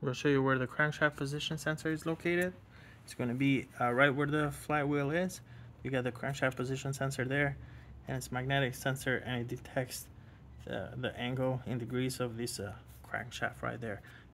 we'll show you where the crankshaft position sensor is located. It's going to be uh, right where the flywheel is. You got the crankshaft position sensor there, and it's magnetic sensor, and it detects the, the angle in degrees of this uh, crankshaft right there.